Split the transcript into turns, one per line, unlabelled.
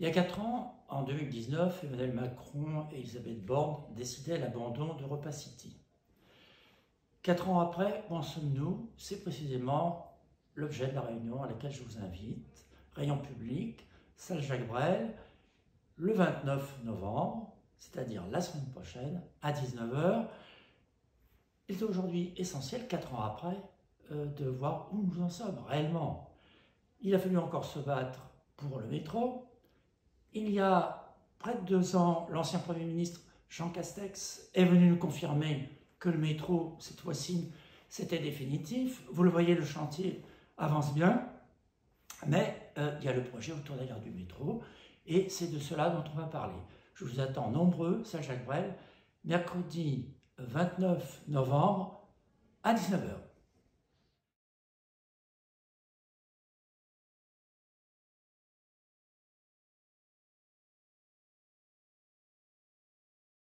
Il y a quatre ans, en 2019, Emmanuel Macron et Elisabeth Borne décidaient l'abandon d'Europa City. Quatre ans après, où en sommes-nous? C'est précisément l'objet de la réunion à laquelle je vous invite. Rayon public, salle Jacques Brel, le 29 novembre, c'est-à-dire la semaine prochaine, à 19h. Il est aujourd'hui essentiel, quatre ans après, euh, de voir où nous en sommes réellement. Il a fallu encore se battre pour le métro, il y a près de deux ans, l'ancien Premier ministre Jean Castex est venu nous confirmer que le métro, cette fois-ci, c'était définitif. Vous le voyez, le chantier avance bien, mais euh, il y a le projet autour d'ailleurs du métro, et c'est de cela dont on va parler. Je vous attends nombreux, saint Jacques Brel, mercredi 29 novembre à 19h.